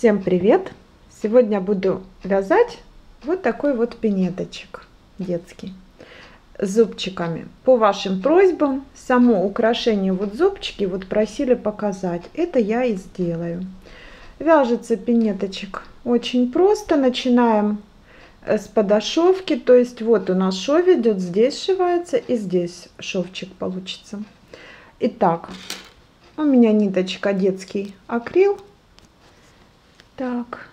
Всем привет! Сегодня буду вязать вот такой вот пинеточек детский зубчиками. По вашим просьбам, само украшение вот зубчики вот просили показать. Это я и сделаю. Вяжется пинеточек очень просто. Начинаем э, с подошовки. То есть вот у нас шов идет, здесь сшивается и здесь шовчик получится. Итак, у меня ниточка детский акрил так.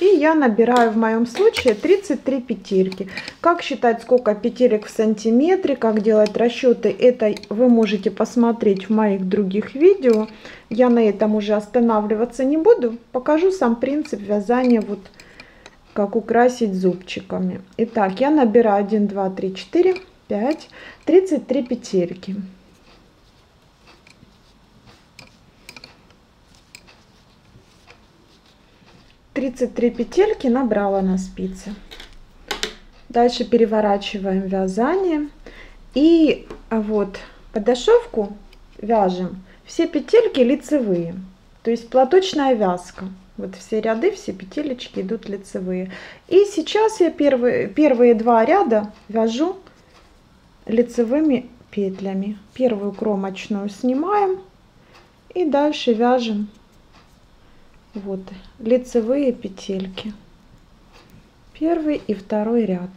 И я набираю в моем случае 33 петельки. Как считать, сколько петелек в сантиметре, как делать расчеты, это вы можете посмотреть в моих других видео. Я на этом уже останавливаться не буду. Покажу сам принцип вязания, вот как украсить зубчиками. Итак, я набираю 1, 2, 3, 4, 5, 33 петельки. 33 петельки набрала на спице. Дальше переворачиваем вязание. И вот подошивку вяжем все петельки лицевые. То есть платочная вязка. Вот все ряды, все петелечки идут лицевые. И сейчас я первые, первые два ряда вяжу лицевыми петлями. Первую кромочную снимаем и дальше вяжем вот лицевые петельки первый и второй ряд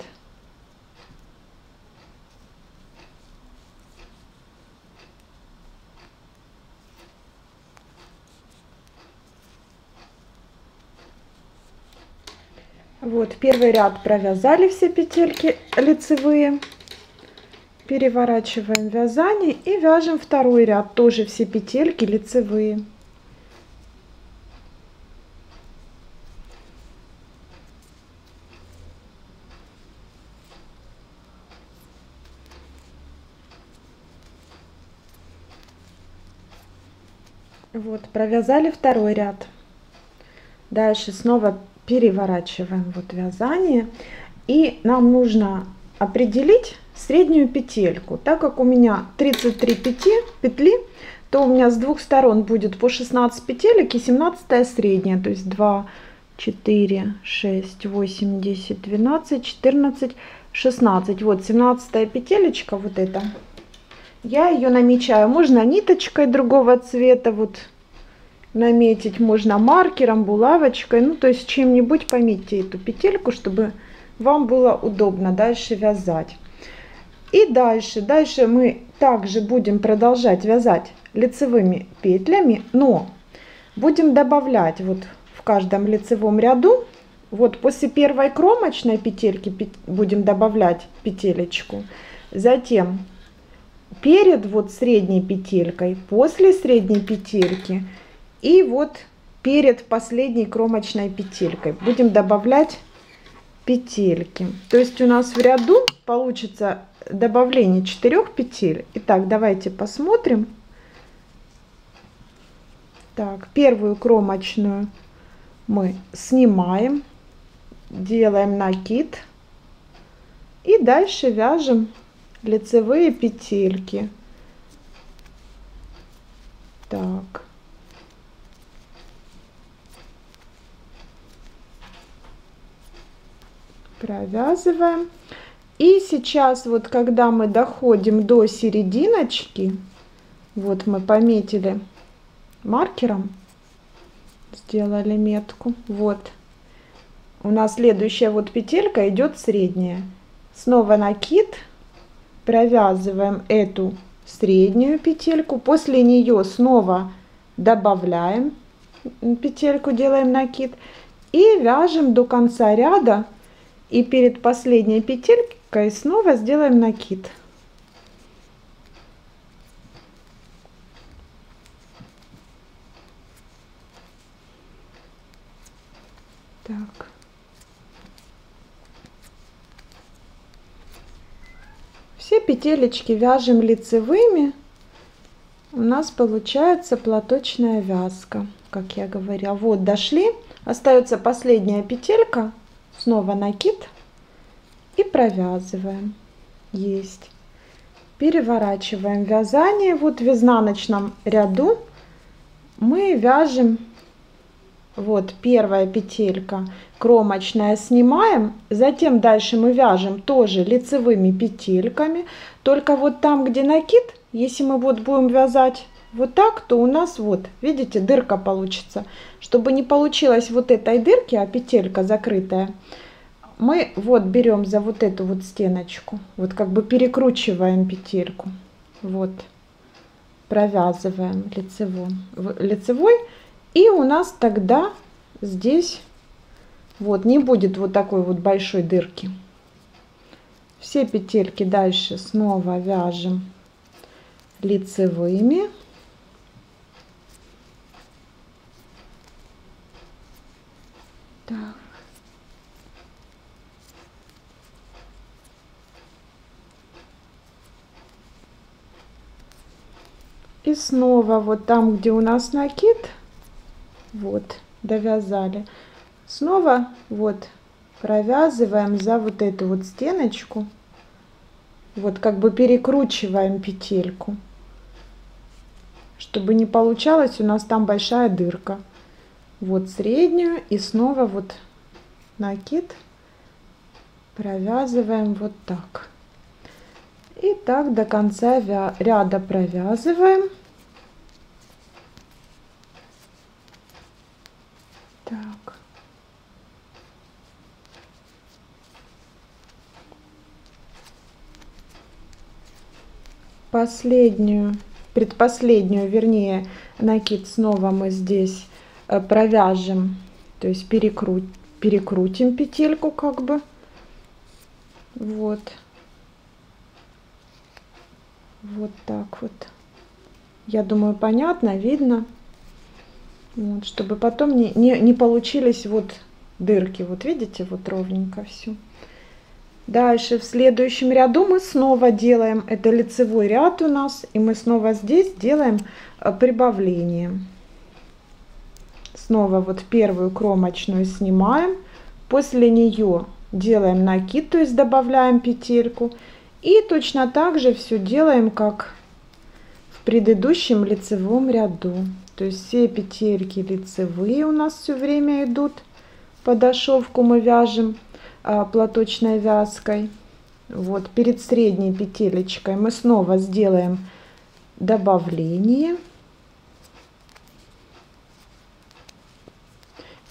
Вот первый ряд провязали все петельки лицевые. Переворачиваем вязание и вяжем второй ряд. Тоже все петельки лицевые. Вот, провязали второй ряд. Дальше снова переворачиваем вот вязание. И нам нужно определить среднюю петельку. Так как у меня 33 пети, петли, то у меня с двух сторон будет по 16 петелек и 17 средняя. То есть 2, 4, 6, 8, 10, 12, 14, 16. Вот 17 петелечка вот эта я ее намечаю. Можно ниточкой другого цвета вот наметить, можно маркером, булавочкой. Ну, то есть чем-нибудь пометьте эту петельку, чтобы вам было удобно дальше вязать. И дальше, дальше мы также будем продолжать вязать лицевыми петлями, но будем добавлять вот в каждом лицевом ряду, вот после первой кромочной петельки будем добавлять петелечку, затем перед вот средней петелькой, после средней петельки и вот перед последней кромочной петелькой будем добавлять петельки. То есть у нас в ряду получится добавление 4 петель. Итак, давайте посмотрим. Так, первую кромочную мы снимаем, делаем накид и дальше вяжем лицевые петельки. Так. Провязываем. И сейчас вот, когда мы доходим до серединочки, вот мы пометили маркером, сделали метку, вот. У нас следующая вот петелька идет средняя. Снова накид провязываем эту среднюю петельку, после нее снова добавляем петельку, делаем накид и вяжем до конца ряда и перед последней петелькой снова сделаем накид. Так. Все петелечки вяжем лицевыми. У нас получается платочная вязка, как я говорила. Вот дошли. Остается последняя петелька. Снова накид. И провязываем. Есть. Переворачиваем вязание. Вот в изнаночном ряду мы вяжем вот первая петелька. Кромочная снимаем, затем дальше мы вяжем тоже лицевыми петельками, только вот там, где накид, если мы вот будем вязать вот так, то у нас вот, видите, дырка получится. Чтобы не получилось вот этой дырки, а петелька закрытая, мы вот берем за вот эту вот стеночку, вот как бы перекручиваем петельку, вот, провязываем лицевой, лицевой и у нас тогда здесь вот не будет вот такой вот большой дырки. Все петельки дальше снова вяжем лицевыми. Так. И снова вот там, где у нас накид, вот, довязали. Снова вот провязываем за вот эту вот стеночку. Вот как бы перекручиваем петельку. Чтобы не получалось у нас там большая дырка. Вот среднюю и снова вот накид провязываем вот так. И так до конца ряда провязываем. Так. Последнюю, предпоследнюю, вернее, накид снова мы здесь э, провяжем, то есть перекрут, перекрутим петельку как бы. Вот. Вот так вот. Я думаю, понятно, видно. Вот, чтобы потом не, не, не получились вот дырки. Вот видите, вот ровненько все. Дальше в следующем ряду мы снова делаем, это лицевой ряд у нас, и мы снова здесь делаем э, прибавление. Снова вот первую кромочную снимаем, после нее делаем накид, то есть добавляем петельку. И точно так же все делаем, как в предыдущем лицевом ряду. То есть все петельки лицевые у нас все время идут. Подошовку мы вяжем платочной вязкой. Вот перед средней петелечкой мы снова сделаем добавление.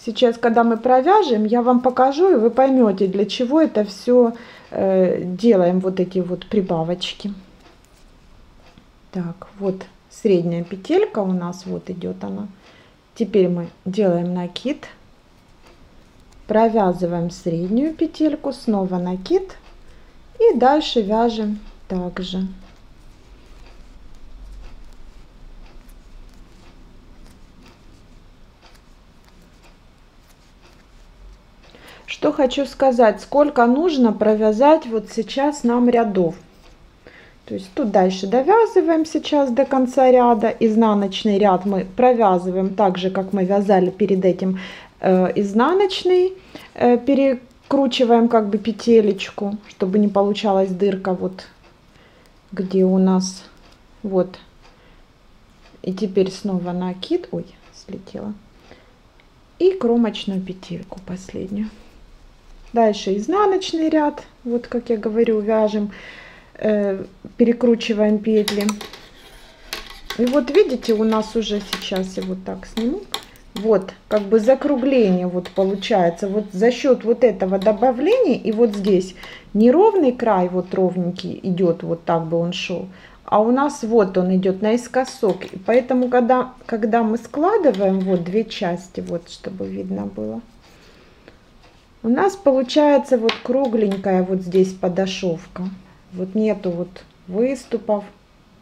Сейчас, когда мы провяжем, я вам покажу, и вы поймете, для чего это все э, делаем, вот эти вот прибавочки. Так, вот средняя петелька у нас вот идет она. Теперь мы делаем накид, провязываем среднюю петельку, снова накид и дальше вяжем также. Что хочу сказать, сколько нужно провязать вот сейчас нам рядов. То есть тут дальше довязываем сейчас до конца ряда. Изнаночный ряд мы провязываем так же, как мы вязали перед этим изнаночный. Э, перекручиваем как бы петелечку, чтобы не получалась дырка вот где у нас вот. И теперь снова накид. Ой, слетела. И кромочную петельку последнюю. Дальше изнаночный ряд. Вот как я говорю, вяжем. Э, перекручиваем петли. И вот видите, у нас уже сейчас я вот так сниму. Вот, как бы закругление вот получается. Вот за счет вот этого добавления и вот здесь неровный край вот ровненький идет, вот так бы он шел. А у нас вот он идет наискосок. И поэтому, когда, когда мы складываем вот две части, вот чтобы видно было, у нас получается вот кругленькая вот здесь подошовка. Вот нету вот выступов.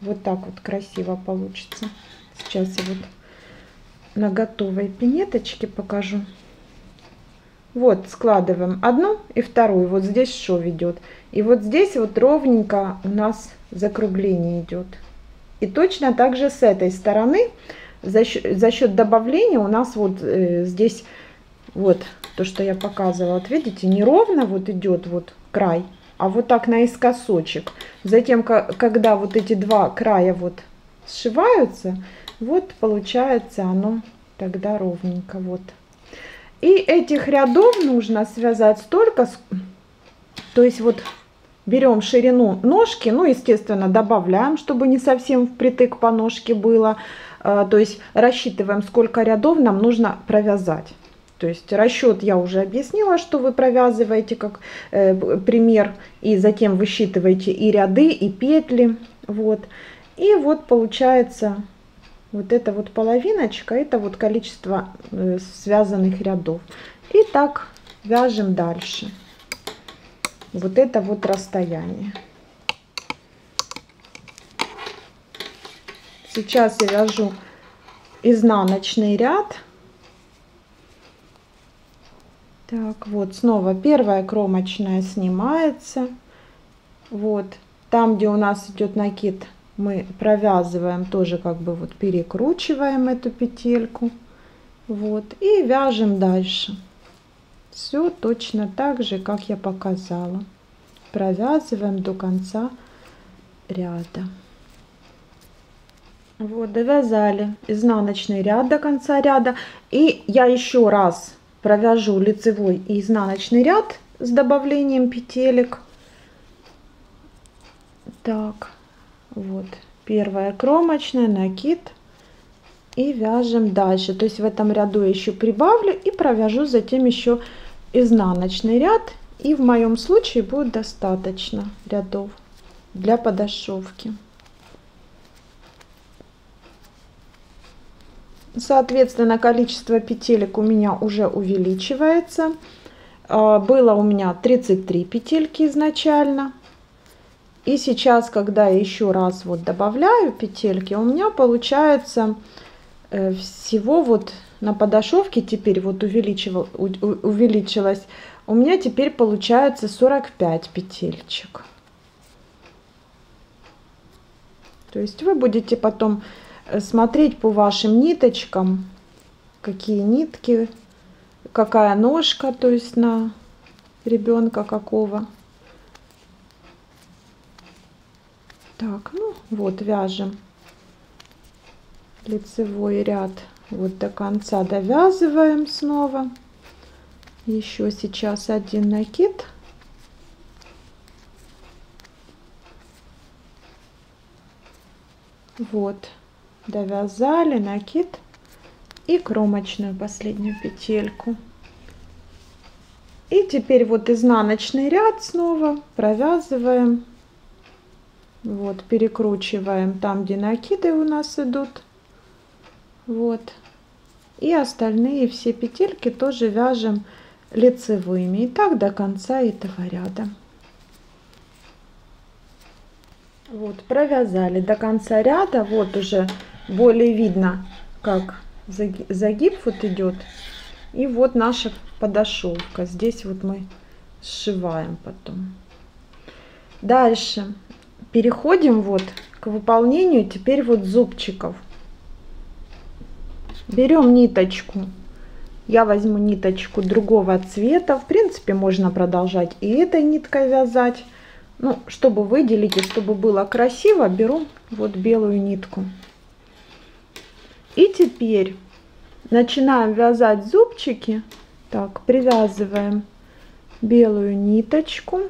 Вот так вот красиво получится. Сейчас я вот на готовой пинеточке покажу. Вот складываем одну и вторую. Вот здесь шов идет. И вот здесь вот ровненько у нас закругление идет. И точно так же с этой стороны за счет, за счет добавления у нас вот э, здесь вот то, что я показывала. Вот видите, неровно вот идет вот край а вот так наискосочек. Затем, когда вот эти два края вот сшиваются, вот получается оно тогда ровненько. Вот И этих рядов нужно связать столько, то есть вот берем ширину ножки, ну, естественно, добавляем, чтобы не совсем впритык по ножке было. А, то есть рассчитываем, сколько рядов нам нужно провязать. То есть расчет я уже объяснила, что вы провязываете как э, пример, и затем высчитываете и ряды, и петли. Вот. И вот получается вот эта вот половиночка, это вот количество э, связанных рядов. И так вяжем дальше. Вот это вот расстояние. Сейчас я вяжу изнаночный ряд. Так, вот снова первая кромочная снимается. Вот, там, где у нас идет накид, мы провязываем тоже как бы вот перекручиваем эту петельку. Вот, и вяжем дальше. Все точно так же, как я показала. Провязываем до конца ряда. Вот, довязали изнаночный ряд до конца ряда. И я еще раз провяжу лицевой и изнаночный ряд с добавлением петелек. Так, вот первая кромочная, накид. И вяжем дальше. То есть в этом ряду еще прибавлю и провяжу затем еще изнаночный ряд. И в моем случае будет достаточно рядов для подошовки. Соответственно, количество петелек у меня уже увеличивается. А, было у меня 33 петельки изначально. И сейчас, когда я еще раз вот добавляю петельки, у меня получается э, всего вот на подошовке теперь вот увеличилось. У меня теперь получается 45 петельчик. То есть вы будете потом смотреть по вашим ниточкам, какие нитки, какая ножка, то есть на ребенка какого. Так, ну вот вяжем лицевой ряд вот до конца довязываем снова. Еще сейчас один накид. Вот довязали накид и кромочную последнюю петельку. И теперь вот изнаночный ряд снова провязываем. Вот, перекручиваем там, где накиды у нас идут. Вот. И остальные все петельки тоже вяжем лицевыми. И так до конца этого ряда. Вот, провязали до конца ряда. Вот уже более видно, как загиб вот идет. И вот наша подошовка. Здесь вот мы сшиваем потом. Дальше переходим вот к выполнению теперь вот зубчиков. Берем ниточку. Я возьму ниточку другого цвета. В принципе, можно продолжать и этой ниткой вязать. Ну, чтобы выделить и чтобы было красиво, беру вот белую нитку. И теперь начинаем вязать зубчики. Так, привязываем белую ниточку.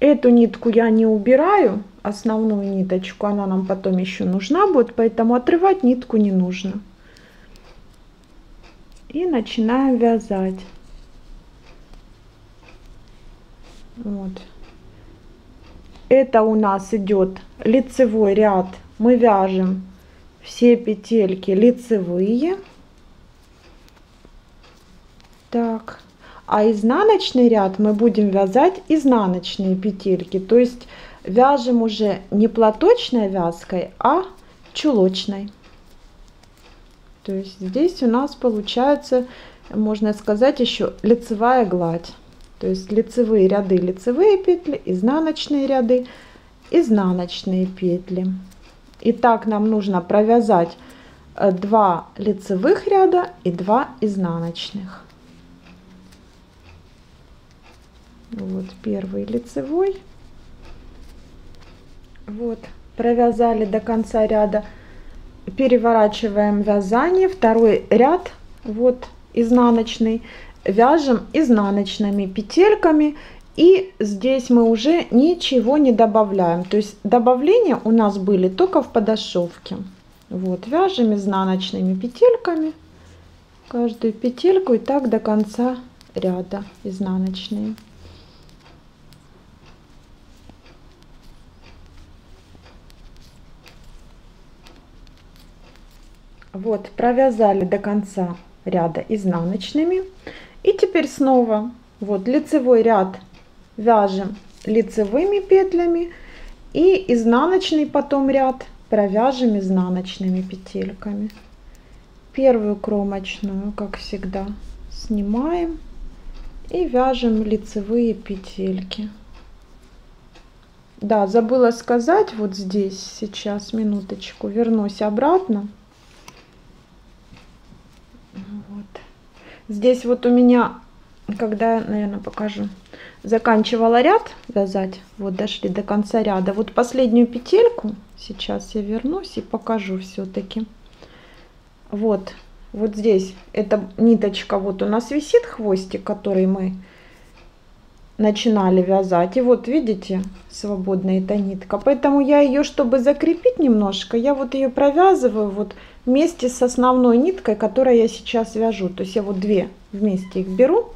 Эту нитку я не убираю, основную ниточку, она нам потом еще нужна будет, поэтому отрывать нитку не нужно. И начинаем вязать. Вот. Это у нас идет лицевой ряд мы вяжем все петельки лицевые. Так. А изнаночный ряд мы будем вязать изнаночные петельки. То есть вяжем уже не платочной вязкой, а чулочной. То есть здесь у нас получается, можно сказать, еще лицевая гладь. То есть лицевые ряды, лицевые петли, изнаночные ряды, изнаночные петли. Итак, нам нужно провязать 2 э, лицевых ряда и 2 изнаночных. Вот первый лицевой. Вот, провязали до конца ряда. Переворачиваем вязание. Второй ряд вот изнаночный, вяжем изнаночными петельками и здесь мы уже ничего не добавляем. То есть добавления у нас были только в подошовке. Вот, вяжем изнаночными петельками каждую петельку и так до конца ряда изнаночные. Вот, провязали до конца ряда изнаночными. И теперь снова вот лицевой ряд вяжем лицевыми петлями и изнаночный потом ряд провяжем изнаночными петельками. Первую кромочную, как всегда, снимаем и вяжем лицевые петельки. Да, забыла сказать вот здесь сейчас, минуточку, вернусь обратно. Вот. Здесь вот у меня, когда, наверное, покажу, заканчивала ряд вязать, вот дошли до конца ряда. Вот последнюю петельку, сейчас я вернусь и покажу все-таки. Вот, вот здесь эта ниточка, вот у нас висит хвостик, который мы начинали вязать. И вот видите, свободная эта нитка. Поэтому я ее, чтобы закрепить немножко, я вот ее провязываю вот вместе с основной ниткой, которой я сейчас вяжу. То есть я вот две вместе их беру.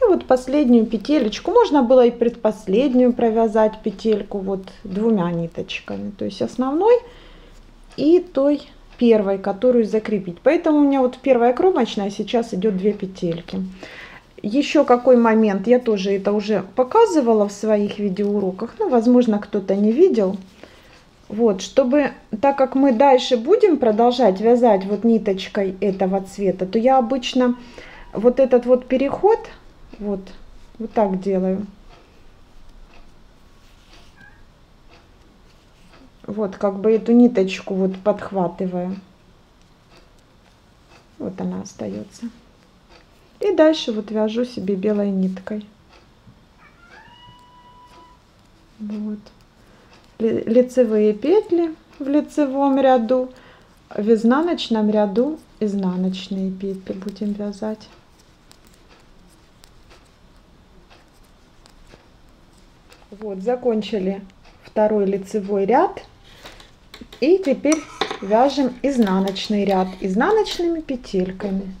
И вот последнюю петелечку, можно было и предпоследнюю провязать петельку вот двумя ниточками. То есть основной и той первой, которую закрепить. Поэтому у меня вот первая кромочная сейчас идет две петельки. Еще какой момент, я тоже это уже показывала в своих видеоуроках, ну, возможно, кто-то не видел. Вот, чтобы, так как мы дальше будем продолжать вязать вот ниточкой этого цвета, то я обычно вот этот вот переход, вот, вот так делаю. Вот, как бы эту ниточку вот подхватываю. Вот она остается. И дальше вот вяжу себе белой ниткой. Вот. Лицевые петли в лицевом ряду, в изнаночном ряду изнаночные петли будем вязать. Вот, закончили второй лицевой ряд. И теперь вяжем изнаночный ряд изнаночными петельками.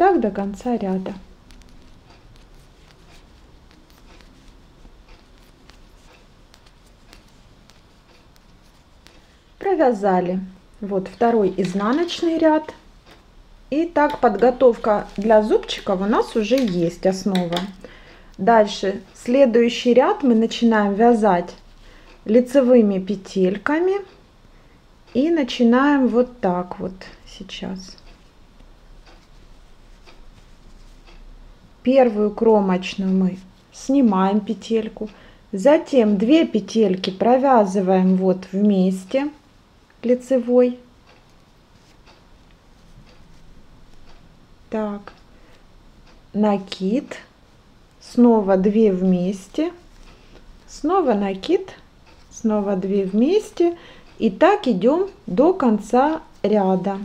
Так до конца ряда. провязали вот второй изнаночный ряд. И так подготовка для зубчиков у нас уже есть основа. Дальше следующий ряд мы начинаем вязать лицевыми петельками. И начинаем вот так вот сейчас. Первую кромочную мы снимаем петельку. Затем две петельки провязываем вот вместе лицевой. Так, накид, снова 2 вместе, снова накид, снова 2 вместе. И так идем до конца ряда.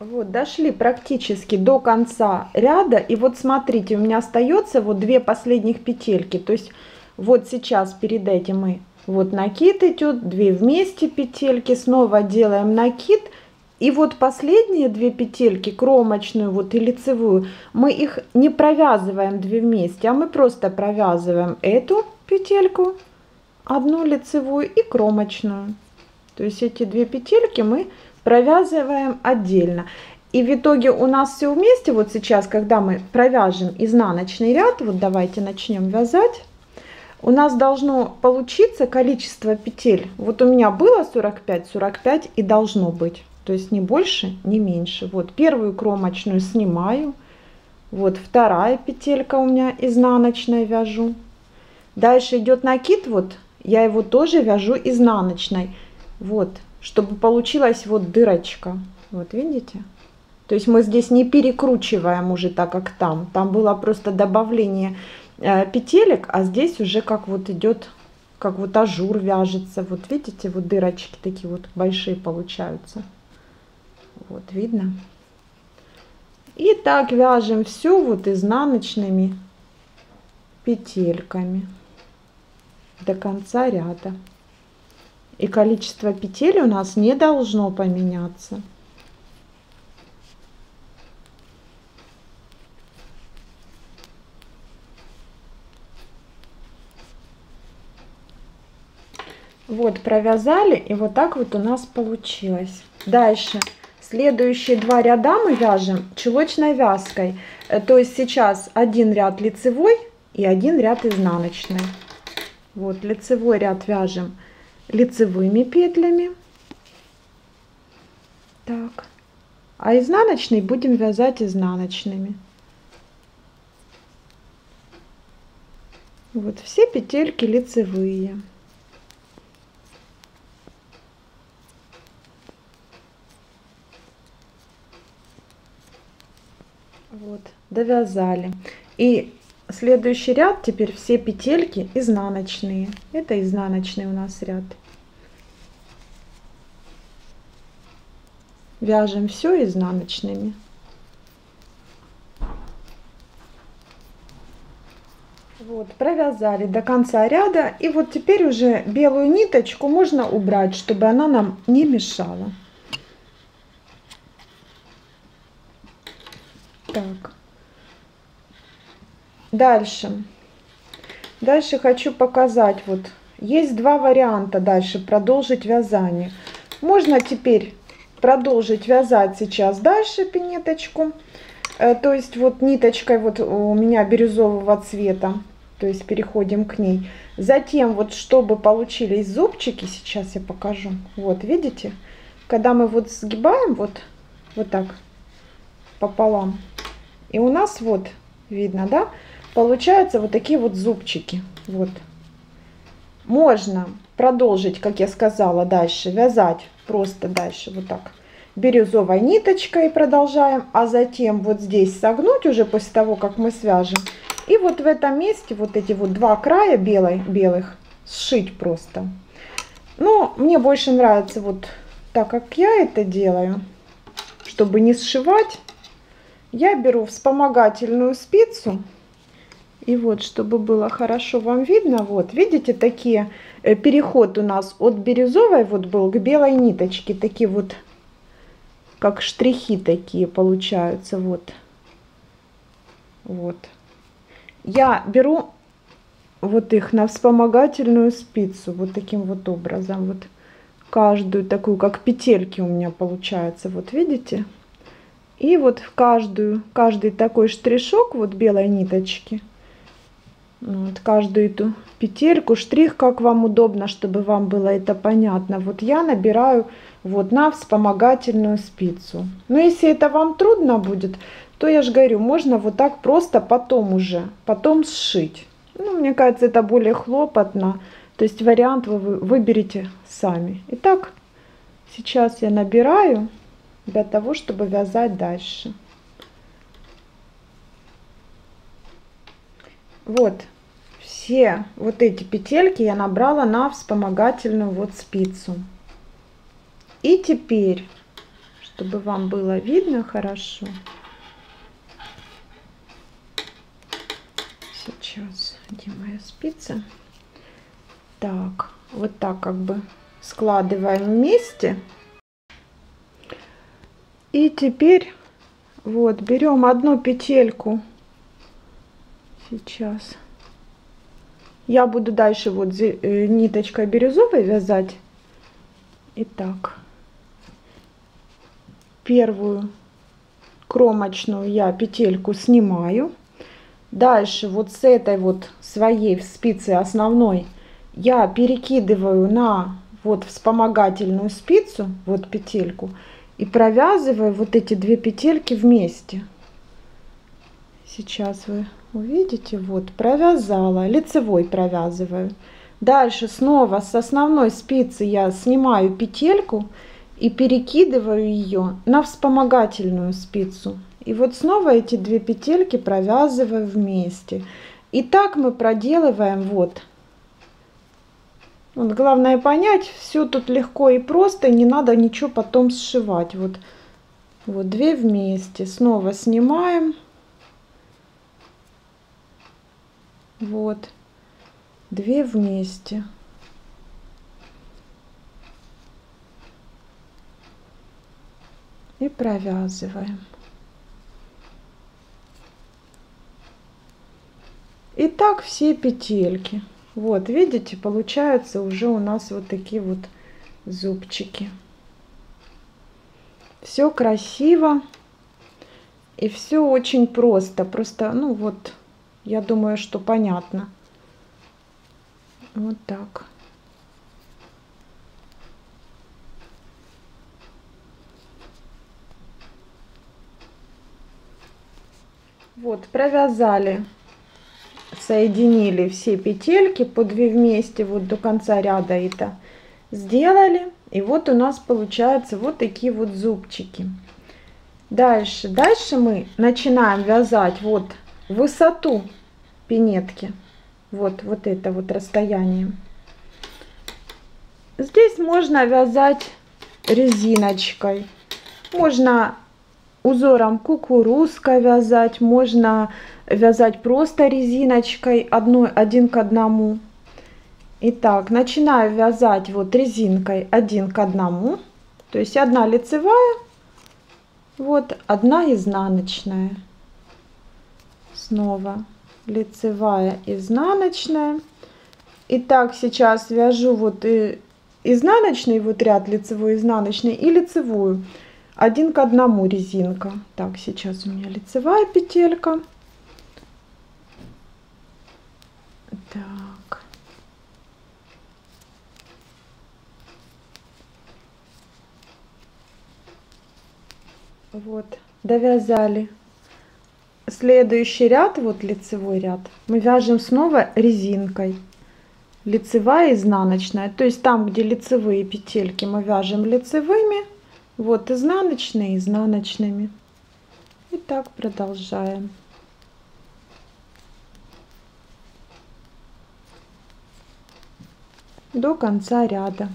Вот, дошли практически до конца ряда. И вот смотрите, у меня остается вот две последних петельки. То есть вот сейчас перед этим мы вот накид идет, две вместе петельки, снова делаем накид. И вот последние две петельки, кромочную вот и лицевую, мы их не провязываем две вместе, а мы просто провязываем эту петельку, одну лицевую и кромочную. То есть эти две петельки мы провязываем отдельно. И в итоге у нас все вместе, вот сейчас, когда мы провяжем изнаночный ряд, вот давайте начнем вязать, у нас должно получиться количество петель. Вот у меня было 45, 45 и должно быть. То есть не больше, не меньше. Вот первую кромочную снимаю. Вот вторая петелька у меня изнаночной вяжу. Дальше идет накид, вот я его тоже вяжу изнаночной. Вот, чтобы получилась вот дырочка. Вот видите? То есть мы здесь не перекручиваем уже так, как там. Там было просто добавление э, петелек, а здесь уже как вот идет, как вот ажур вяжется. Вот видите, вот дырочки такие вот большие получаются. Вот видно. И так вяжем все вот изнаночными петельками до конца ряда. И количество петель у нас не должно поменяться. Вот, провязали, и вот так вот у нас получилось. Дальше. Следующие два ряда мы вяжем чулочной вязкой. Э, то есть сейчас один ряд лицевой и один ряд изнаночный. Вот, лицевой ряд вяжем лицевыми петлями. Так. А изнаночный будем вязать изнаночными. Вот все петельки лицевые. Вот, довязали. И следующий ряд теперь все петельки изнаночные. Это изнаночный у нас ряд. Вяжем все изнаночными. Вот, провязали до конца ряда. И вот теперь уже белую ниточку можно убрать, чтобы она нам не мешала. Так. Дальше. Дальше хочу показать. Вот есть два варианта дальше продолжить вязание. Можно теперь продолжить вязать сейчас дальше пинеточку. Э, то есть вот ниточкой вот у меня бирюзового цвета. То есть переходим к ней. Затем вот чтобы получились зубчики, сейчас я покажу. Вот видите? Когда мы вот сгибаем вот, вот так пополам. И у нас вот, видно, да, получаются вот такие вот зубчики. Вот. Можно продолжить, как я сказала, дальше вязать просто дальше вот так бирюзовой ниточкой продолжаем, а затем вот здесь согнуть уже после того, как мы свяжем. И вот в этом месте вот эти вот два края белой, белых сшить просто. Но мне больше нравится вот так, как я это делаю, чтобы не сшивать я беру вспомогательную спицу. И вот, чтобы было хорошо вам видно, вот, видите, такие, э, переход у нас от бирюзовой вот был к белой ниточке, такие вот, как штрихи такие получаются, вот. Вот. Я беру вот их на вспомогательную спицу, вот таким вот образом, вот каждую такую, как петельки у меня получается, вот видите? И вот в каждую, каждый такой штришок вот белой ниточки, вот каждую эту петельку, штрих, как вам удобно, чтобы вам было это понятно. Вот я набираю вот на вспомогательную спицу. Но если это вам трудно будет, то я же говорю, можно вот так просто потом уже, потом сшить. Ну, мне кажется, это более хлопотно. То есть вариант вы выберете сами. Итак, сейчас я набираю для того, чтобы вязать дальше. Вот все вот эти петельки я набрала на вспомогательную вот спицу. И теперь, чтобы вам было видно хорошо, сейчас, где моя спица? Так, вот так как бы складываем вместе. И теперь вот берем одну петельку. Сейчас. Я буду дальше вот э, ниточкой бирюзовой вязать. Итак, первую кромочную я петельку снимаю. Дальше вот с этой вот своей спицы основной я перекидываю на вот вспомогательную спицу, вот петельку, и провязываю вот эти две петельки вместе. Сейчас вы увидите, вот провязала, лицевой провязываю. Дальше снова с основной спицы я снимаю петельку и перекидываю ее на вспомогательную спицу. И вот снова эти две петельки провязываю вместе. И так мы проделываем вот. вот главное понять, все тут легко и просто, не надо ничего потом сшивать. Вот, вот две вместе. Снова снимаем. Вот. Две вместе. И провязываем. И так все петельки. Вот, видите, получаются уже у нас вот такие вот зубчики. Все красиво. И все очень просто. Просто, ну вот, я думаю, что понятно. Вот так. Вот, провязали соединили все петельки по две вместе вот до конца ряда это сделали и вот у нас получаются вот такие вот зубчики дальше дальше мы начинаем вязать вот высоту пинетки. Вот вот это вот расстояние. Здесь можно вязать резиночкой. Можно узором кукурузка вязать можно вязать просто резиночкой одной один к одному. Итак, начинаю вязать вот резинкой один к одному. То есть одна лицевая вот одна изнаночная снова лицевая изнаночная Итак, сейчас вяжу вот и изнаночный вот ряд лицевой изнаночный и лицевую один к одному резинка так сейчас у меня лицевая петелька Так. Вот, довязали. Следующий ряд, вот лицевой ряд, мы вяжем снова резинкой. Лицевая, изнаночная. То есть там, где лицевые петельки, мы вяжем лицевыми. Вот изнаночные, изнаночными. И так продолжаем. до конца ряда.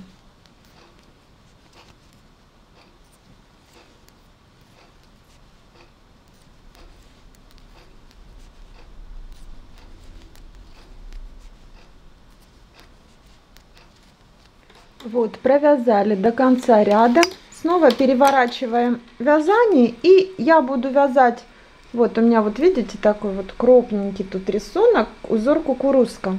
Вот, провязали до конца ряда. Снова переворачиваем вязание. И я буду вязать, вот у меня вот видите такой вот крупненький тут рисунок, узор кукурузка.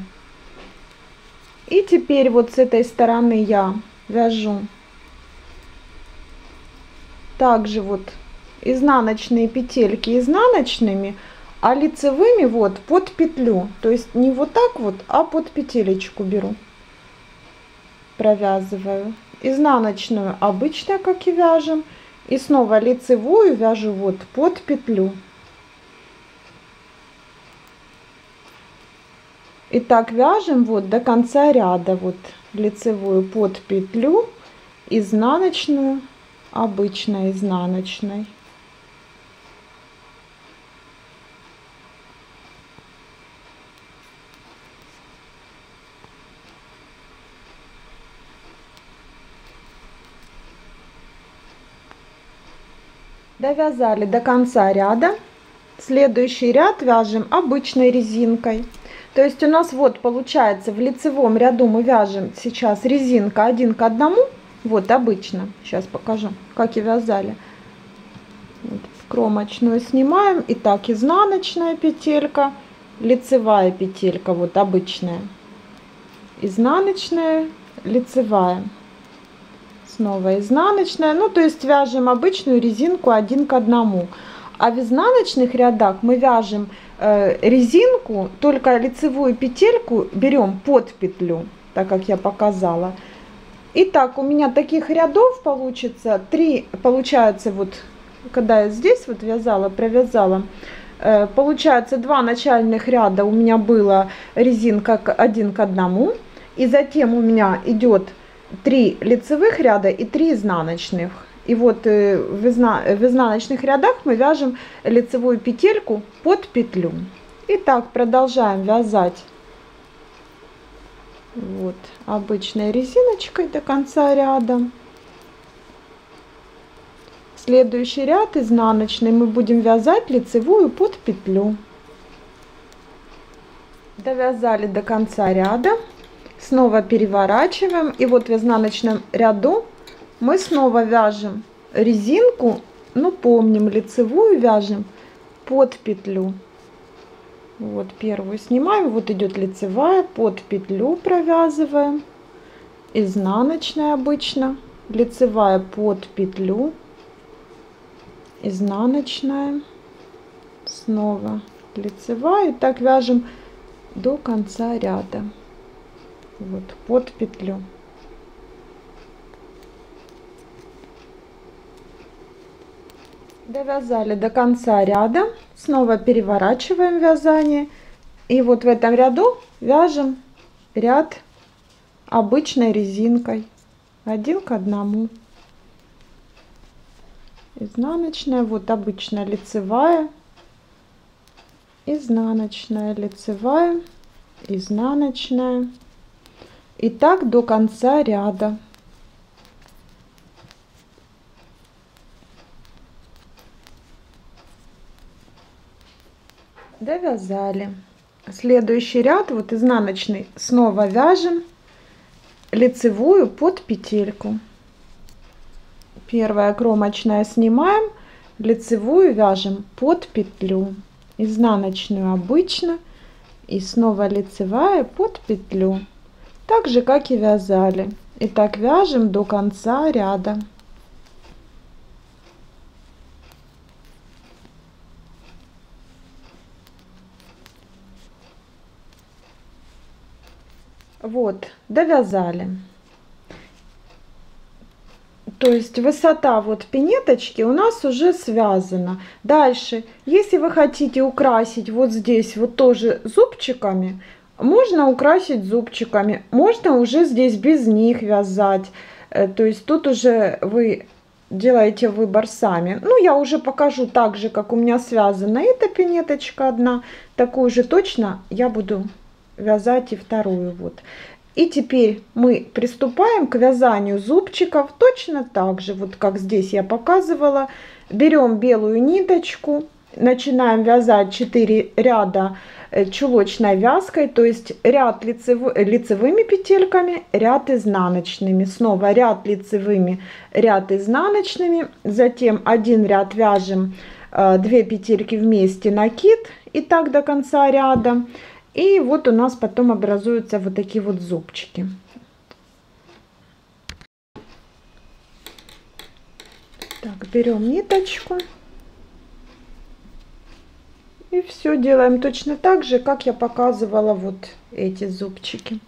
И теперь вот с этой стороны я вяжу также вот изнаночные петельки изнаночными, а лицевыми вот под петлю. То есть не вот так вот, а под петелечку беру. Провязываю. Изнаночную обычно, как и вяжем. И снова лицевую вяжу вот под петлю. И так вяжем вот до конца ряда, вот лицевую под петлю, изнаночную, обычной изнаночной. Довязали до конца ряда. Следующий ряд вяжем обычной резинкой. То есть у нас вот получается в лицевом ряду мы вяжем сейчас резинка один к одному. Вот обычно. Сейчас покажу, как и вязали. Вот, кромочную снимаем. И так изнаночная петелька, лицевая петелька, вот обычная. Изнаночная, лицевая. Снова изнаночная. Ну, то есть вяжем обычную резинку один к одному. А в изнаночных рядах мы вяжем э, резинку, только лицевую петельку берем под петлю, так как я показала. Итак, у меня таких рядов получится, три, получается вот, когда я здесь вот вязала, провязала, э, получается два начальных ряда у меня было резинка один к одному, и затем у меня идет три лицевых ряда и три изнаночных. И вот э, в, изна, в изнаночных рядах мы вяжем лицевую петельку под петлю. Итак, продолжаем вязать вот обычной резиночкой до конца ряда. Следующий ряд изнаночный мы будем вязать лицевую под петлю. Довязали до конца ряда. Снова переворачиваем. И вот в изнаночном ряду мы снова вяжем резинку. Ну, помним, лицевую вяжем под петлю. Вот первую снимаем, вот идет лицевая, под петлю провязываем, изнаночная обычно, лицевая под петлю, изнаночная, снова лицевая, и так вяжем до конца ряда, вот под петлю. Довязали до конца ряда, снова переворачиваем вязание. И вот в этом ряду вяжем ряд обычной резинкой, один к одному. Изнаночная, вот обычная лицевая, изнаночная, лицевая, изнаночная. И так до конца ряда. довязали. Следующий ряд вот изнаночный снова вяжем лицевую под петельку. Первая кромочная снимаем лицевую вяжем под петлю. Изнаночную обычно и снова лицевая под петлю так же как и вязали и так вяжем до конца ряда Вот, довязали. То есть высота вот пинеточки у нас уже связана. Дальше, если вы хотите украсить вот здесь вот тоже зубчиками, можно украсить зубчиками, можно уже здесь без них вязать. Э, то есть тут уже вы делаете выбор сами. Ну, я уже покажу так же, как у меня связана эта пинеточка одна. Такую же точно я буду вязать и вторую вот. И теперь мы приступаем к вязанию зубчиков точно так же, вот как здесь я показывала. Берем белую ниточку, начинаем вязать 4 ряда чулочной вязкой, то есть ряд лицев, лицевыми петельками, ряд изнаночными, снова ряд лицевыми, ряд изнаночными, затем один ряд вяжем 2 э, петельки вместе накид и так до конца ряда. И вот у нас потом образуются вот такие вот зубчики. Так, берем ниточку. И все делаем точно так же, как я показывала вот эти зубчики.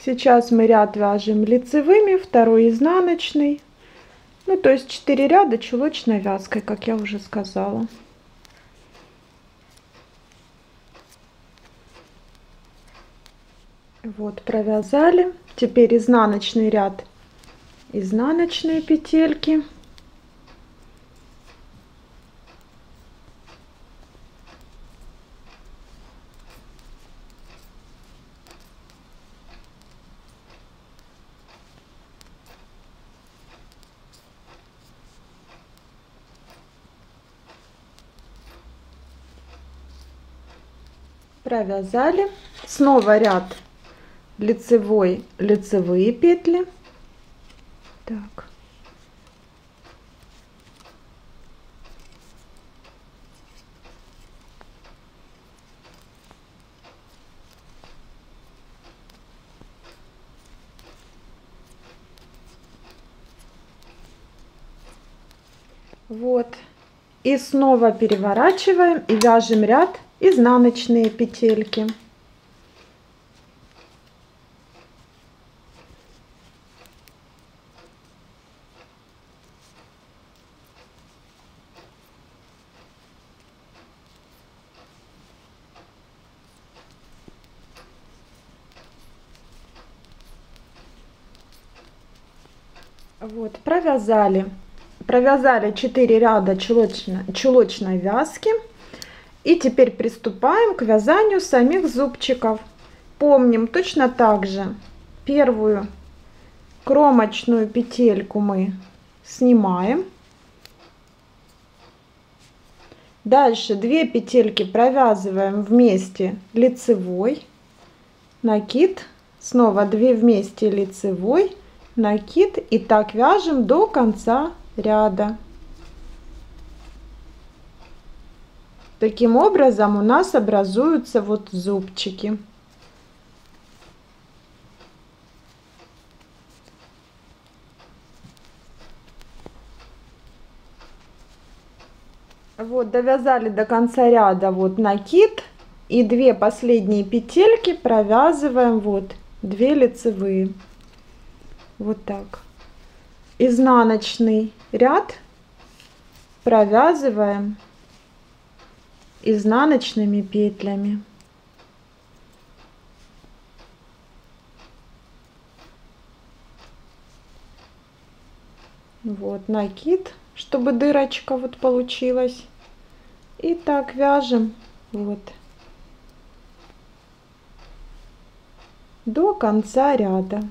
Сейчас мы ряд вяжем лицевыми, второй изнаночный. Ну, то есть 4 ряда чулочной вязкой, как я уже сказала. Вот, провязали. Теперь изнаночный ряд, изнаночные петельки. провязали снова ряд лицевой лицевые петли так Вот. И снова переворачиваем и вяжем ряд изнаночные петельки. Вот, провязали. Провязали 4 ряда чулочной, чулочной вязки. И теперь приступаем к вязанию самих зубчиков. Помним точно так же первую кромочную петельку мы снимаем. Дальше 2 петельки провязываем вместе лицевой, накид, снова 2 вместе лицевой, накид и так вяжем до конца ряда. Таким образом у нас образуются вот зубчики. Вот довязали до конца ряда вот накид и две последние петельки провязываем вот две лицевые вот так. Изнаночный ряд провязываем изнаночными петлями. Вот накид чтобы дырочка вот получилась. И так вяжем вот до конца ряда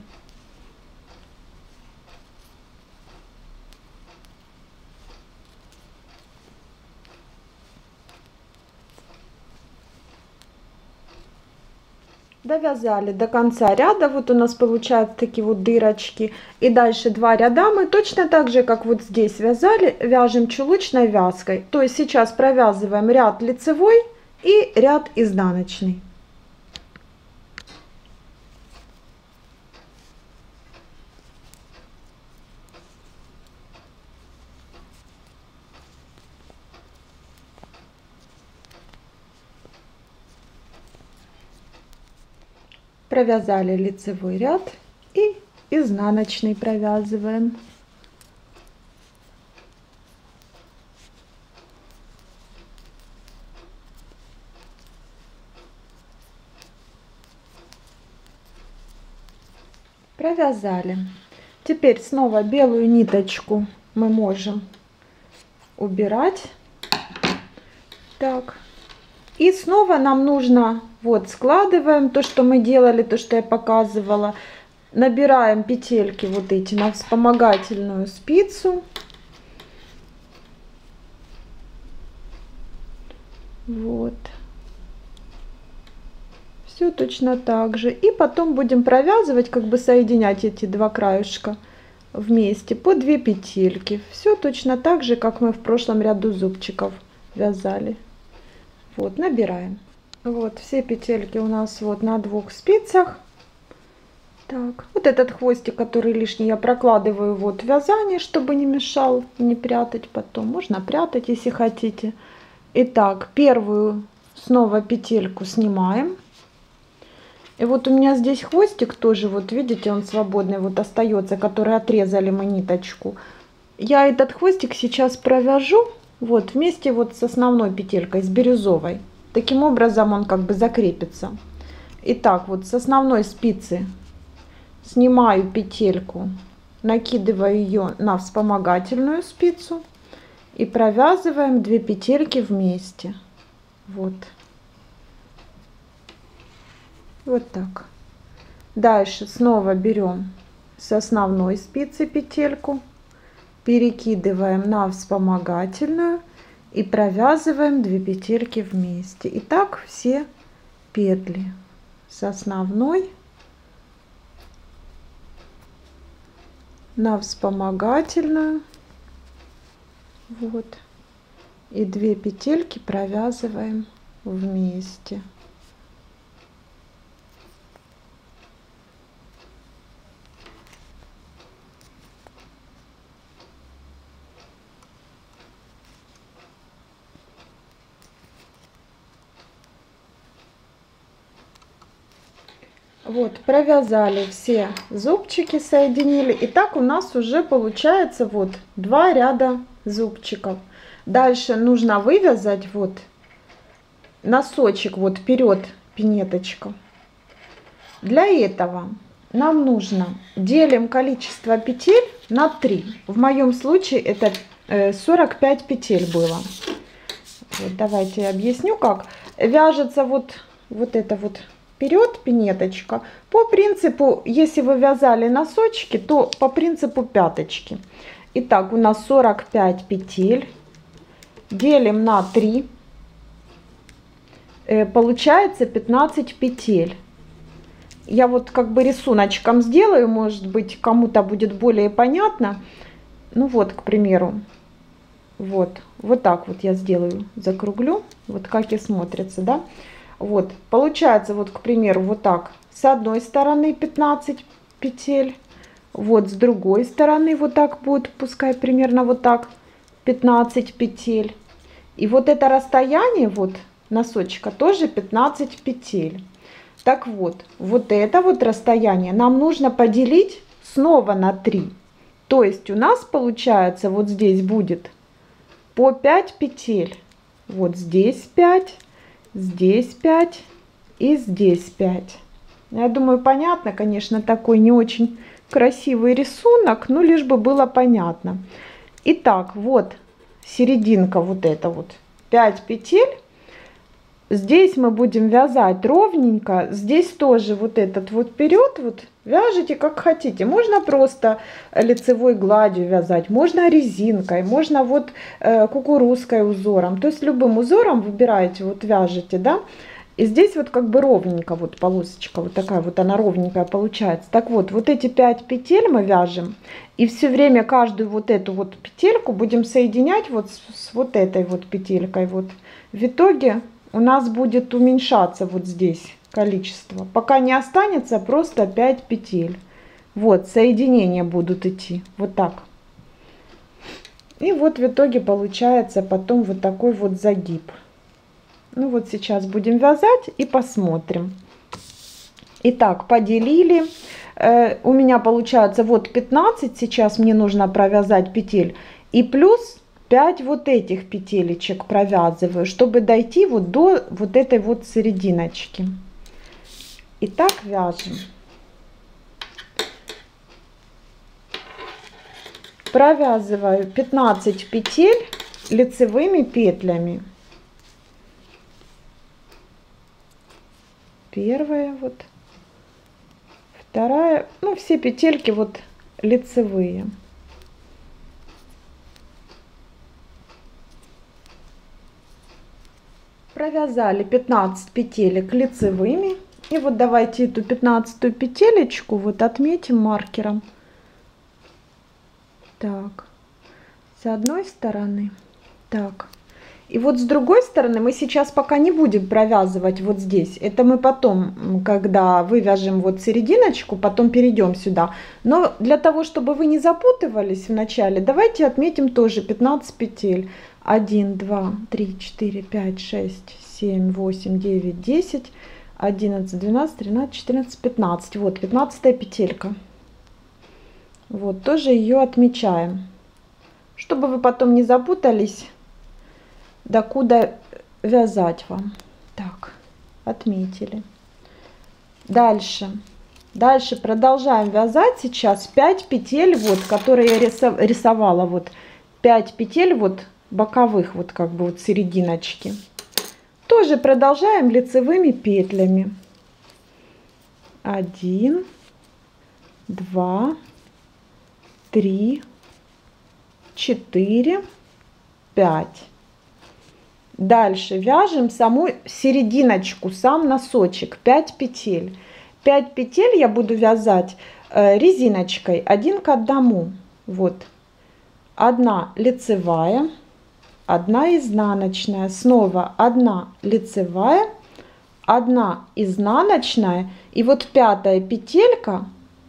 довязали до конца ряда. Вот у нас получаются такие вот дырочки. И дальше два ряда. Мы точно так же как вот здесь вязали вяжем чулочной вязкой. То есть сейчас провязываем ряд лицевой и ряд изнаночный провязали лицевой ряд и изнаночный провязываем. Провязали. Теперь снова белую ниточку мы можем убирать. Так и снова нам нужно, вот, складываем то, что мы делали, то, что я показывала. Набираем петельки вот эти на вспомогательную спицу. Вот. Все точно так же. И потом будем провязывать, как бы соединять эти два краешка вместе по 2 петельки. Все точно так же, как мы в прошлом ряду зубчиков вязали. Вот, набираем. Вот, все петельки у нас вот на двух спицах. Так, вот этот хвостик, который лишний, я прокладываю вот вязание, чтобы не мешал, не прятать потом. Можно прятать, если хотите. Итак, первую снова петельку снимаем. И вот у меня здесь хвостик тоже, вот видите, он свободный, вот остается, который отрезали мы ниточку. Я этот хвостик сейчас провяжу вот вместе вот с основной петелькой, с бирюзовой. Таким образом он как бы закрепится. Итак, вот с основной спицы снимаю петельку, накидываю ее на вспомогательную спицу и провязываем 2 петельки вместе. Вот. Вот так. Дальше снова берем с основной спицы петельку перекидываем на вспомогательную и провязываем 2 петельки вместе. И так все петли с основной на вспомогательную. Вот. И 2 петельки провязываем вместе Вот, провязали все зубчики, соединили. И так у нас уже получается вот два ряда зубчиков. Дальше нужно вывязать вот носочек вот вперед пинеточка. Для этого нам нужно делим количество петель на 3. В моем случае это 45 э, петель было. Вот, давайте я объясню как. Вяжется вот, вот это вот вперед пинеточка. По принципу, если вы вязали носочки, то по принципу пяточки. Итак, у нас 45 петель. Делим на 3. Э, получается 15 петель. Я вот как бы рисуночком сделаю, может быть, кому-то будет более понятно. Ну вот, к примеру, вот, вот так вот я сделаю, закруглю, вот как и смотрится, да. Вот, получается, вот, к примеру, вот так, с одной стороны 15 петель, вот с другой стороны вот так будет, пускай примерно вот так, 15 петель. И вот это расстояние вот носочка тоже 15 петель. Так вот, вот это вот расстояние нам нужно поделить снова на 3. То есть у нас получается вот здесь будет по 5 петель. Вот здесь 5, здесь 5 и здесь 5. Я думаю, понятно, конечно, такой не очень красивый рисунок, но лишь бы было понятно. Итак, вот серединка вот эта вот 5 петель. Здесь мы будем вязать ровненько. Здесь тоже вот этот вот вперед вот вяжите как хотите. Можно просто лицевой гладью вязать, можно резинкой, можно вот э, кукурузкой узором. То есть любым узором выбираете, вот вяжете, да. И здесь вот как бы ровненько вот полосочка, вот такая вот она ровненькая получается. Так вот, вот эти 5 петель мы вяжем. И все время каждую вот эту вот петельку будем соединять вот с, с вот этой вот петелькой. Вот. В итоге у нас будет уменьшаться вот здесь количество. Пока не останется просто 5 петель. Вот, соединения будут идти. Вот так. И вот в итоге получается потом вот такой вот загиб. Ну вот сейчас будем вязать и посмотрим. Итак, поделили. Э, у меня получается вот 15. Сейчас мне нужно провязать петель. И плюс 5 вот этих петелечек провязываю, чтобы дойти вот до вот этой вот серединочки. И так вяжем. Провязываю 15 петель лицевыми петлями. Первая вот, вторая, ну все петельки вот лицевые. Провязали 15 петелек лицевыми. И вот давайте эту 15 петелечку вот отметим маркером. Так, с одной стороны. Так. И вот с другой стороны мы сейчас пока не будем провязывать вот здесь. Это мы потом, когда вывяжем вот серединочку, потом перейдем сюда. Но для того, чтобы вы не запутывались в начале, давайте отметим тоже 15 петель. 1, 2, 3, 4, 5, 6, 7, 8, 9, 10, 11, 12, 13, 14, 15. Вот, 15 петелька. Вот, тоже ее отмечаем. Чтобы вы потом не запутались, докуда вязать вам. Так, отметили. Дальше. Дальше продолжаем вязать сейчас 5 петель, вот, которые я рисовала, вот 5 петель, вот боковых, вот как бы вот серединочки. Тоже продолжаем лицевыми петлями. Один, два, три, четыре, пять. Дальше вяжем саму серединочку, сам носочек, 5 петель. 5 петель я буду вязать э, резиночкой один к одному. Вот. Одна лицевая, одна изнаночная, снова одна лицевая, одна изнаночная и вот пятая петелька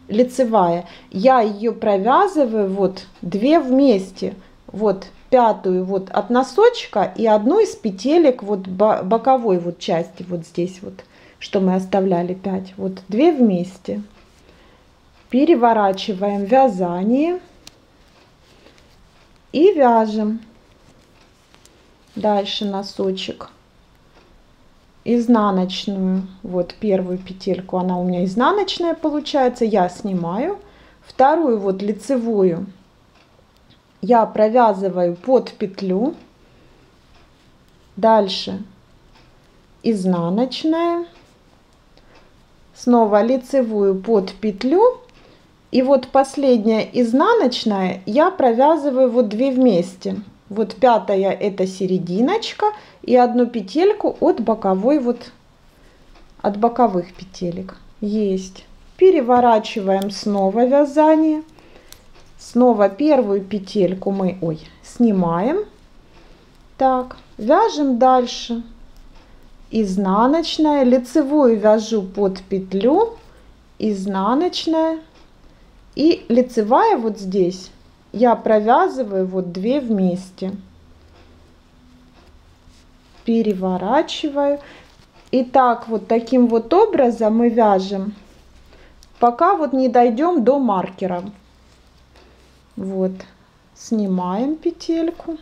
лицевая, я ее провязываю вот две вместе, вот пятую вот от носочка и одну из петелек вот боковой вот части вот здесь вот, что мы оставляли 5. Вот 2 вместе. Переворачиваем вязание и вяжем. Дальше носочек изнаночную, вот первую петельку, она у меня изнаночная получается, я снимаю. Вторую вот лицевую я провязываю под петлю. Дальше изнаночная. Снова лицевую под петлю. И вот последняя изнаночная я провязываю вот две вместе. Вот пятая это серединочка и одну петельку от боковой вот от боковых петелек. Есть. Переворачиваем снова вязание. Снова первую петельку мы, ой, снимаем. Так, вяжем дальше. Изнаночная, лицевую вяжу под петлю, изнаночная и лицевая вот здесь я провязываю вот две вместе переворачиваю. И так вот таким вот образом мы вяжем, пока вот не дойдем до маркера. Вот, снимаем петельку,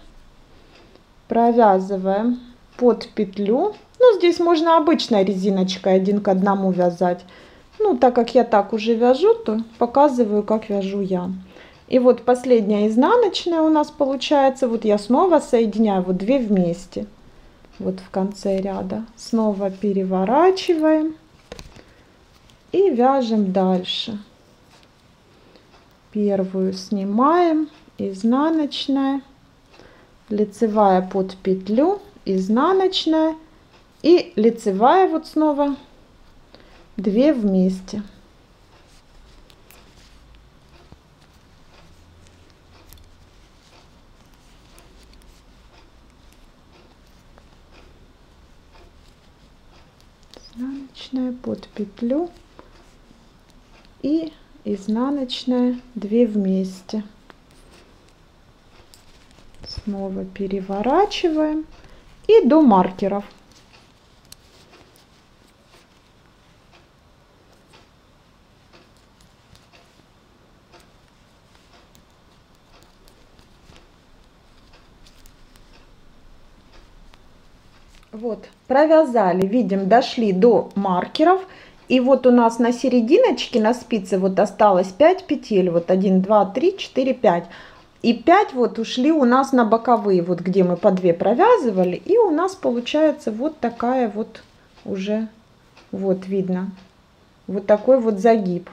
провязываем под петлю. Ну, здесь можно обычной резиночкой один к одному вязать. Ну, так как я так уже вяжу, то показываю, как вяжу я. И вот последняя изнаночная у нас получается. Вот я снова соединяю вот две вместе вот в конце ряда. Снова переворачиваем и вяжем дальше. Первую снимаем, изнаночная, лицевая под петлю, изнаночная и лицевая вот снова две вместе. Изнаночная под петлю. И изнаночная 2 вместе. Снова переворачиваем. И до маркеров Вот, провязали, видим, дошли до маркеров. И вот у нас на серединочке, на спице вот осталось 5 петель. Вот 1, 2, 3, 4, 5. И 5 вот ушли у нас на боковые, вот где мы по 2 провязывали. И у нас получается вот такая вот уже, вот видно, вот такой вот загиб.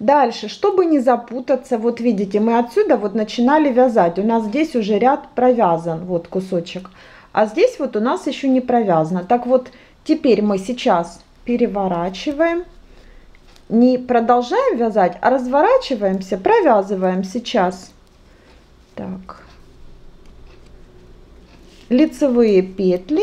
Дальше, чтобы не запутаться, вот видите, мы отсюда вот начинали вязать. У нас здесь уже ряд провязан, вот кусочек. А здесь вот у нас еще не провязано. Так вот, теперь мы сейчас переворачиваем. Не продолжаем вязать, а разворачиваемся, провязываем сейчас. Так. Лицевые петли.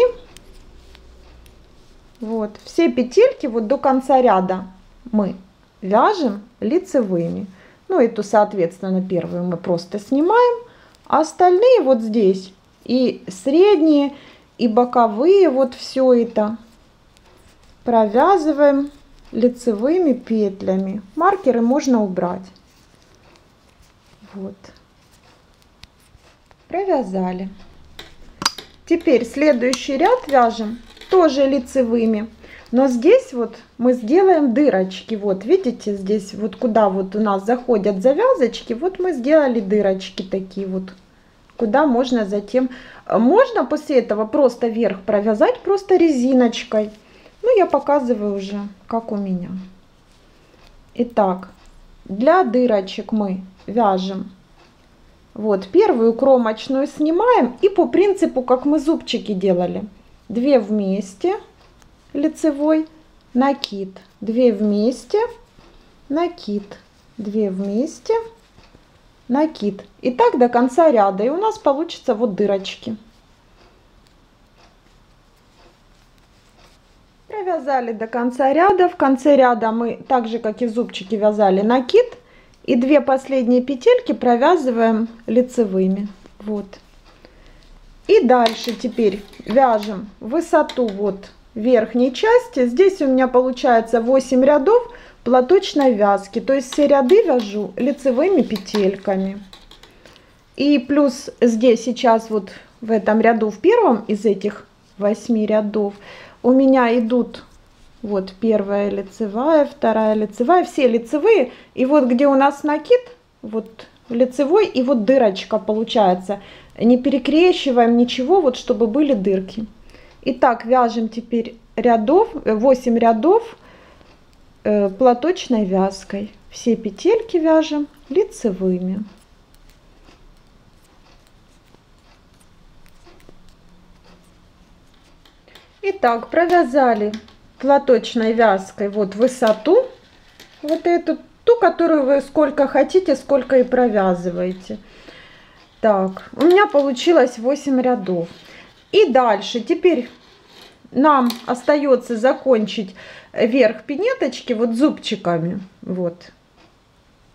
Вот, все петельки вот до конца ряда мы вяжем лицевыми. Ну, эту, соответственно, первую мы просто снимаем, а остальные вот здесь и средние, и боковые, вот все это провязываем лицевыми петлями. Маркеры можно убрать. Вот. Провязали. Теперь следующий ряд вяжем тоже лицевыми. Но здесь вот мы сделаем дырочки. Вот видите, здесь вот куда вот у нас заходят завязочки, вот мы сделали дырочки такие вот куда можно затем... Можно после этого просто верх провязать просто резиночкой. Ну, я показываю уже, как у меня. Итак, для дырочек мы вяжем. Вот, первую кромочную снимаем и по принципу, как мы зубчики делали. две вместе, лицевой, накид, две вместе, накид, две вместе, накид. И так до конца ряда. И у нас получится вот дырочки. Провязали до конца ряда. В конце ряда мы, так же как и зубчики, вязали накид. И две последние петельки провязываем лицевыми. Вот. И дальше теперь вяжем высоту вот верхней части. Здесь у меня получается 8 рядов платочной вязки. То есть все ряды вяжу лицевыми петельками. И плюс здесь сейчас вот в этом ряду, в первом из этих 8 рядов, у меня идут вот первая лицевая, вторая лицевая, все лицевые. И вот где у нас накид, вот лицевой и вот дырочка получается. Не перекрещиваем ничего, вот чтобы были дырки. Итак, вяжем теперь рядов, 8 рядов платочной вязкой. Все петельки вяжем лицевыми. Итак, провязали платочной вязкой вот высоту, вот эту, ту, которую вы сколько хотите, сколько и провязываете. Так, у меня получилось 8 рядов. И дальше, теперь нам остается закончить верх пинеточки вот зубчиками, вот,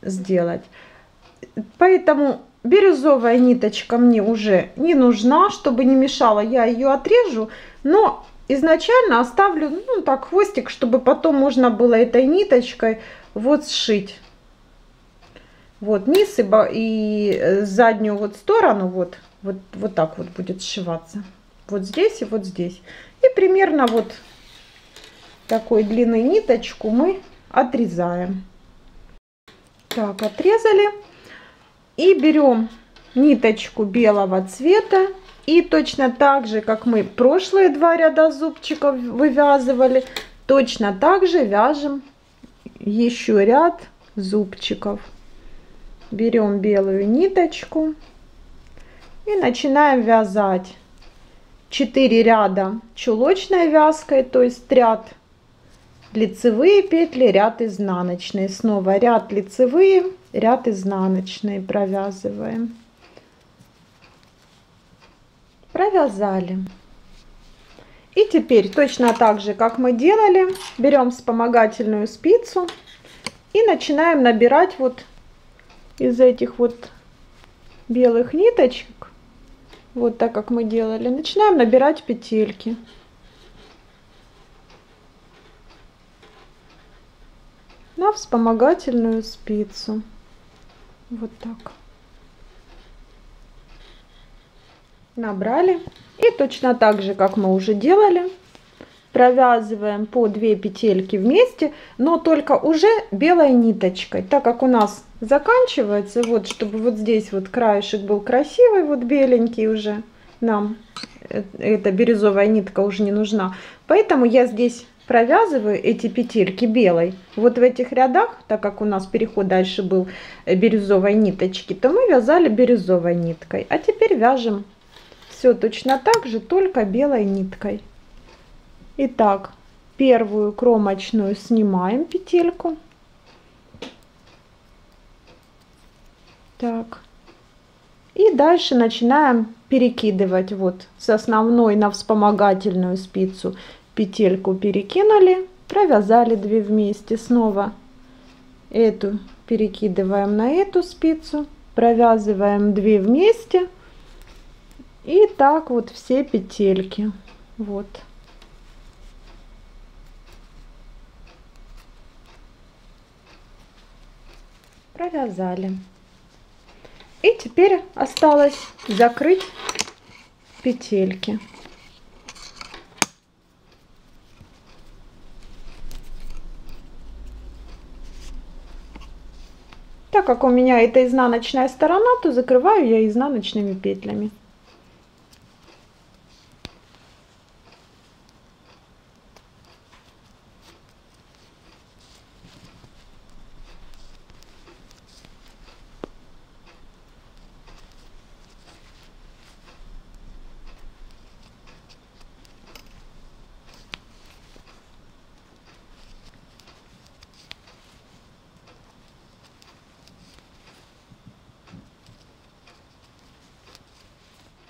сделать. Поэтому бирюзовая ниточка мне уже не нужна, чтобы не мешала, я ее отрежу, но изначально оставлю, ну, так, хвостик, чтобы потом можно было этой ниточкой вот сшить. Вот низ и, и э, заднюю вот сторону вот, вот, вот так вот будет сшиваться. Вот здесь и вот здесь. И примерно вот такой длины ниточку мы отрезаем. Так, отрезали. И берем ниточку белого цвета и точно так же, как мы прошлые два ряда зубчиков вывязывали, точно так же вяжем еще ряд зубчиков. Берем белую ниточку и начинаем вязать 4 ряда чулочной вязкой, то есть ряд лицевые петли, ряд изнаночные. Снова ряд лицевые, ряд изнаночные провязываем провязали. И теперь точно так же, как мы делали, берем вспомогательную спицу и начинаем набирать вот из этих вот белых ниточек, вот так как мы делали, начинаем набирать петельки. На вспомогательную спицу. Вот так. набрали и точно так же как мы уже делали провязываем по 2 петельки вместе но только уже белой ниточкой так как у нас заканчивается вот чтобы вот здесь вот краешек был красивый вот беленький уже нам э, эта бирюзовая нитка уже не нужна поэтому я здесь провязываю эти петельки белой вот в этих рядах так как у нас переход дальше был э, бирюзовой ниточки то мы вязали бирюзовой ниткой а теперь вяжем все точно так же, только белой ниткой. Итак, первую кромочную снимаем петельку. Так. И дальше начинаем перекидывать вот с основной на вспомогательную спицу петельку перекинули, провязали 2 вместе снова. Эту перекидываем на эту спицу, провязываем 2 вместе и так вот все петельки. Вот. Провязали. И теперь осталось закрыть петельки. Так как у меня это изнаночная сторона, то закрываю я изнаночными петлями.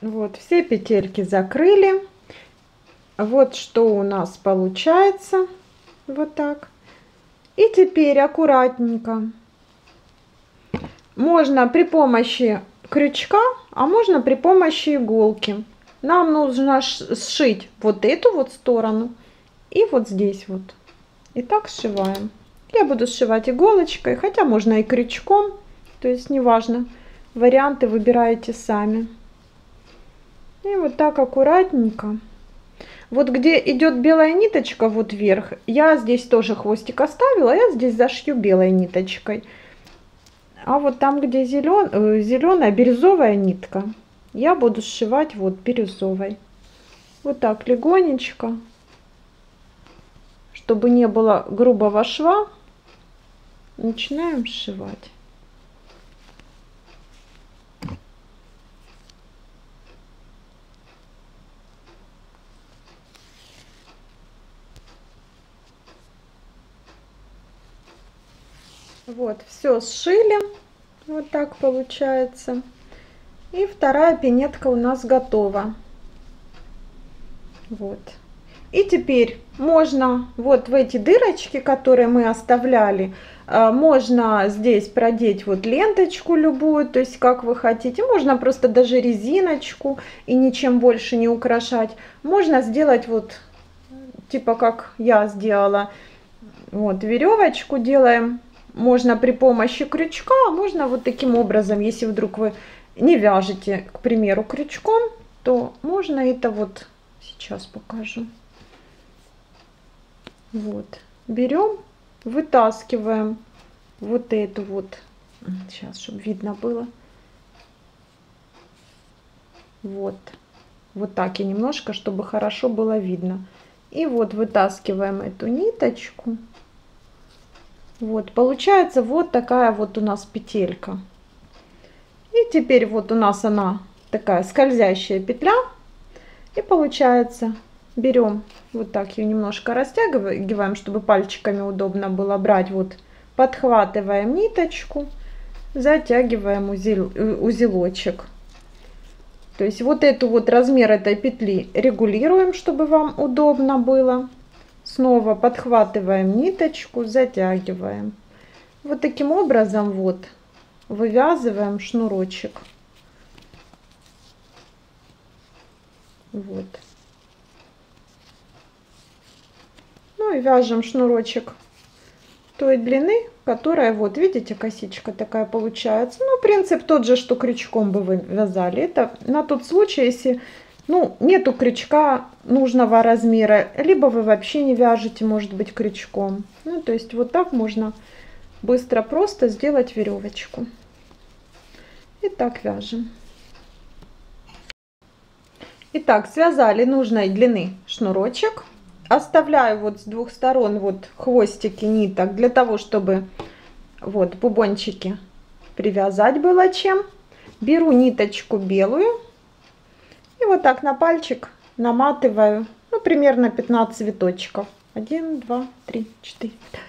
Вот, все петельки закрыли. Вот что у нас получается. Вот так. И теперь аккуратненько. Можно при помощи крючка, а можно при помощи иголки. Нам нужно сшить вот эту вот сторону И вот здесь вот. И так сшиваем. Я буду сшивать иголочкой, хотя можно и крючком, то есть неважно. Варианты выбираете сами. И вот так аккуратненько. Вот где идет белая ниточка, вот вверх, я здесь тоже хвостик оставила, я здесь зашью белой ниточкой. А вот там, где зелен, э, зеленая бирюзовая нитка, я буду сшивать вот бирюзовой. Вот так легонечко, чтобы не было грубого шва, начинаем сшивать. Вот, все сшили. Вот так получается. И вторая пинетка у нас готова. Вот. И теперь можно вот в эти дырочки, которые мы оставляли, э, можно здесь продеть вот ленточку любую, то есть как вы хотите. Можно просто даже резиночку и ничем больше не украшать. Можно сделать вот типа как я сделала. Вот веревочку делаем можно при помощи крючка, а можно вот таким образом, если вдруг вы не вяжете, к примеру, крючком, то можно это вот, сейчас покажу. Вот, берем, вытаскиваем вот эту вот, сейчас, чтобы видно было. Вот, вот так и немножко, чтобы хорошо было видно. И вот вытаскиваем эту ниточку. Вот, получается вот такая вот у нас петелька. И теперь вот у нас она такая скользящая петля. И получается, берем вот так ее немножко растягиваем, чтобы пальчиками удобно было брать. Вот подхватываем ниточку, затягиваем узел, узелочек. То есть вот эту вот размер этой петли регулируем, чтобы вам удобно было. Снова подхватываем ниточку, затягиваем. Вот таким образом вот вывязываем шнурочек. Вот. Ну и вяжем шнурочек той длины, которая, вот видите, косичка такая получается. Ну, принцип тот же, что крючком бы вы вязали. Это на тот случай, если ну, нету крючка нужного размера, либо вы вообще не вяжете, может быть, крючком. Ну, то есть вот так можно быстро просто сделать веревочку. И так вяжем. Итак, связали нужной длины шнурочек. Оставляю вот с двух сторон вот хвостики ниток для того, чтобы вот бубончики привязать было чем. Беру ниточку белую и вот так на пальчик наматываю, ну, примерно 15 цветочков. 1, 2, 3, 4, 5,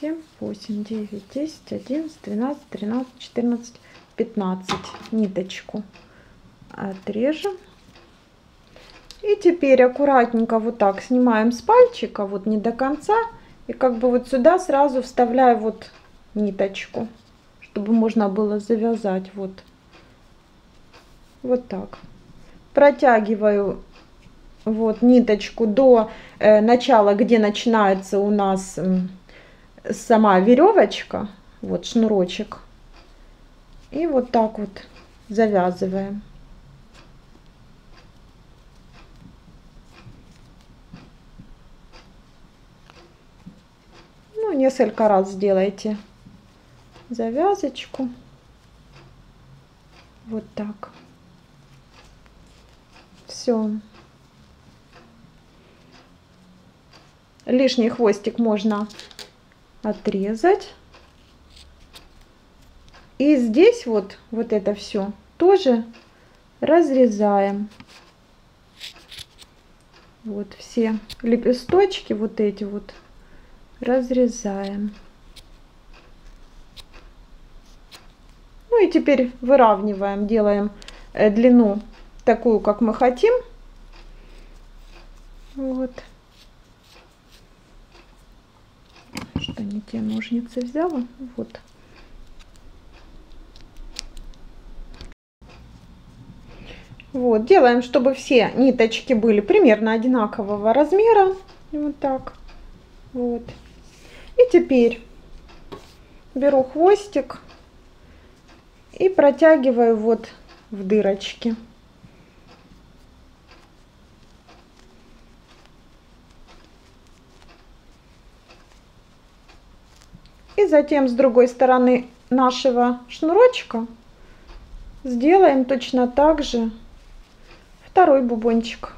7, 8, 9, 10, 11, 12, 13, 14, 15 ниточку отрежем. И теперь аккуратненько вот так снимаем с пальчика, вот не до конца. И как бы вот сюда сразу вставляю вот ниточку, чтобы можно было завязать вот, вот так протягиваю вот ниточку до э, начала, где начинается у нас э, сама веревочка, вот шнурочек. И вот так вот завязываем. Ну, несколько раз сделайте завязочку. Вот так все. Лишний хвостик можно отрезать. И здесь вот, вот это все тоже разрезаем. Вот все лепесточки вот эти вот разрезаем. Ну и теперь выравниваем, делаем э, длину такую, как мы хотим. Вот. Что не те ножницы взяла? Вот. Вот, делаем, чтобы все ниточки были примерно одинакового размера. Вот так. Вот. И теперь беру хвостик и протягиваю вот в дырочки. Затем с другой стороны нашего шнурочка сделаем точно так же второй бубончик.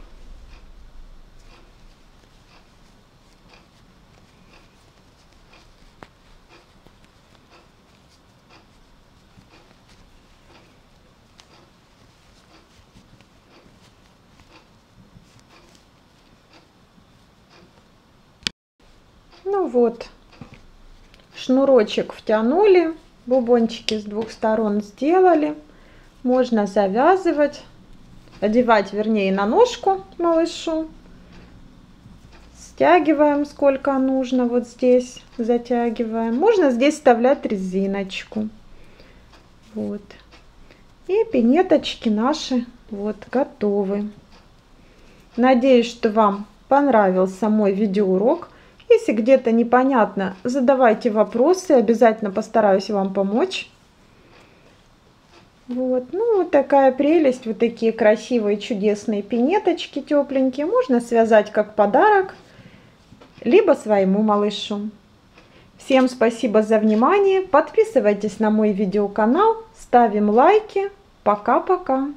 Ну вот, шнурочек втянули, бубончики с двух сторон сделали. Можно завязывать, одевать, вернее, на ножку малышу. Стягиваем сколько нужно, вот здесь затягиваем. Можно здесь вставлять резиночку. Вот. И пинеточки наши вот готовы. Надеюсь, что вам понравился мой видеоурок. Если где-то непонятно, задавайте вопросы, обязательно постараюсь вам помочь. Вот, ну вот такая прелесть, вот такие красивые чудесные пинеточки тепленькие. Можно связать как подарок, либо своему малышу. Всем спасибо за внимание, подписывайтесь на мой видеоканал, ставим лайки. Пока-пока.